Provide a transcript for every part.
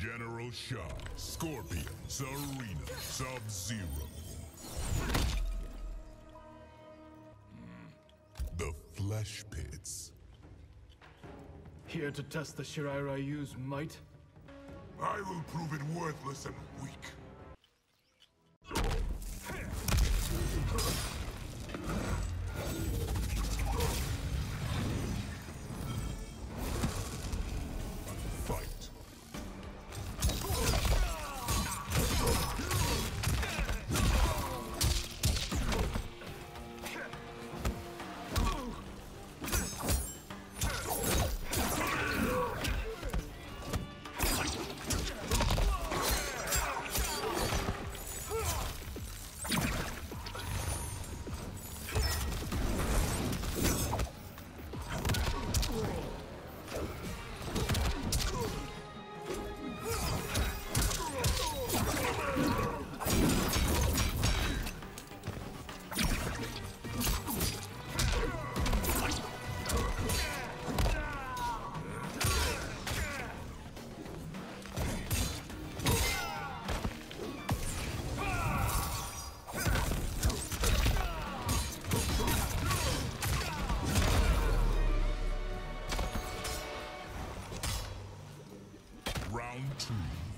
General Shao, Scorpion, Sareena, Sub-Zero. The Flesh Pits. Here to test the Shirai Ryu's might? I will prove it worthless and weak. Round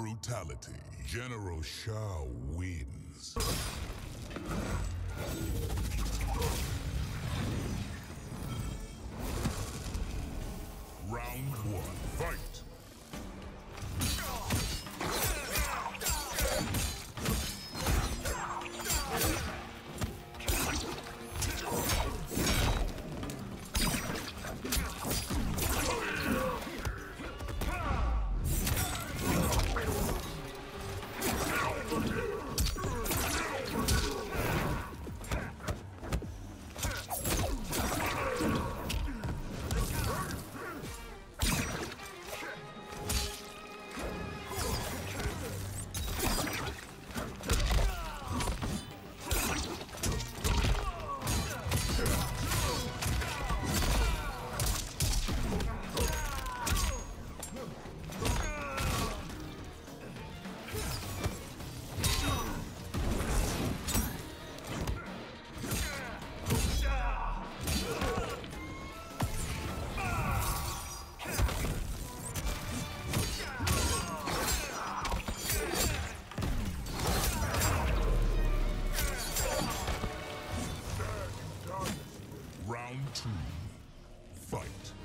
Brutality. General Shao wins. Round one. Fight. Fight!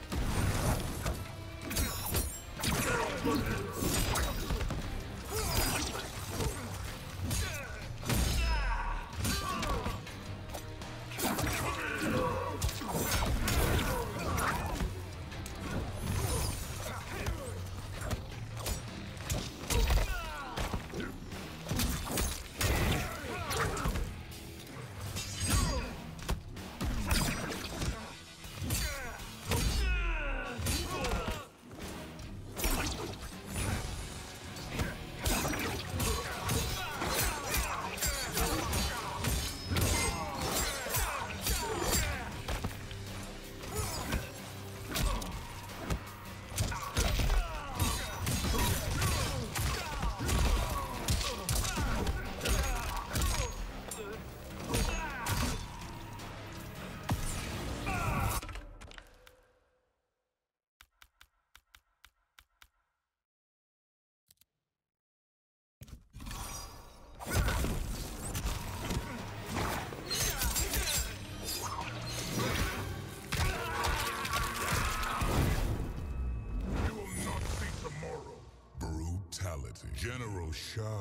Shall